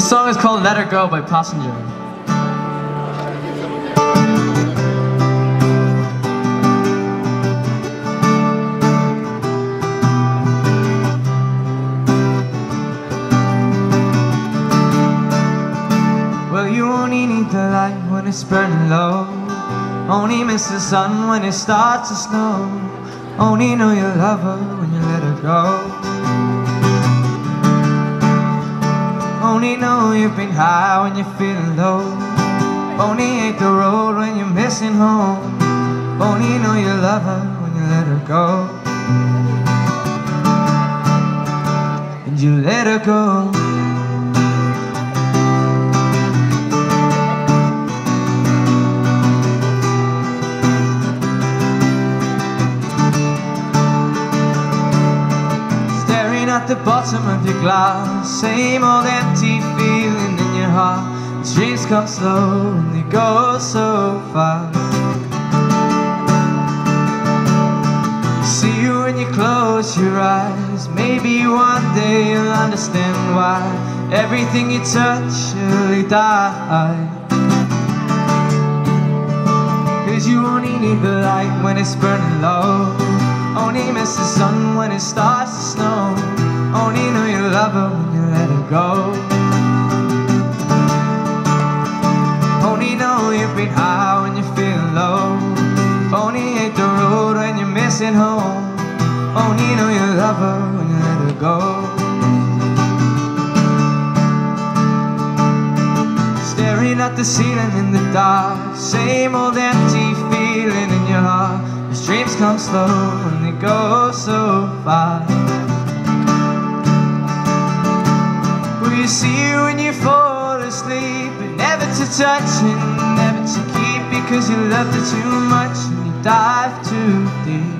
This song is called Let Her Go by Passenger. Well, you only need the light when it's burning low. Only miss the sun when it starts to snow. Only know you love her when you let her go. You've been high when you're feeling low. Only hate the road when you're missing home. Only know you love her when you let her go. And you let her go. Staring at the bottom of your glass Same old empty heart dreams come slow and they go so fast See you when you close your eyes Maybe one day you'll understand why Everything you touch surely die Cause you only need the light when it's burning low. Only miss the sun when it starts to snow. Only know you love her when you let her go home. Only know you love her when you let her go. Staring at the ceiling in the dark Same old empty feeling in your heart. These dreams come slow and they go so fast Will you see her when you fall asleep? But never to touch and never to keep Because you loved her too much and you dive too deep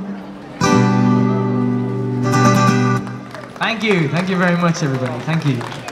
Thank you, thank you very much everybody, thank you